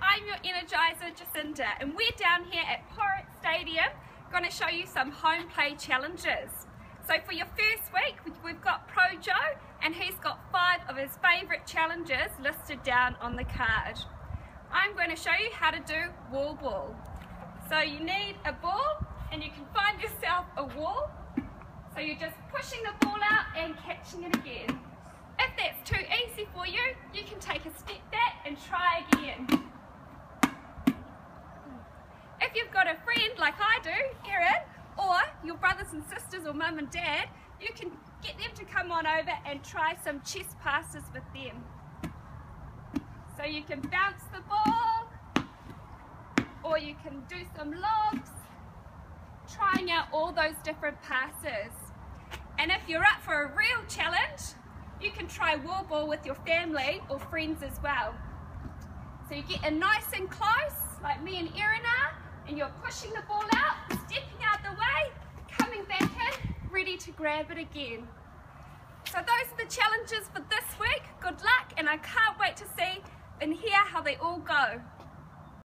I'm your Energizer Jacinda and we're down here at Porritt Stadium going to show you some home play challenges. So for your first week we've got Pro Joe and he's got five of his favourite challenges listed down on the card. I'm going to show you how to do wall ball. So you need a ball and you can find yourself a wall. So you're just pushing the ball out and catching it again. If that's too easy for you, you can take a step back and try again. If you've got a friend like I do, Erin, or your brothers and sisters or mum and dad, you can get them to come on over and try some chest passes with them. So you can bounce the ball, or you can do some lobs, trying out all those different passes. And if you're up for a real challenge, you can try wall ball with your family or friends as well. So you get in nice and close, like me and Erin are, you're pushing the ball out, stepping out the way, coming back in, ready to grab it again. So those are the challenges for this week. Good luck, and I can't wait to see and hear how they all go.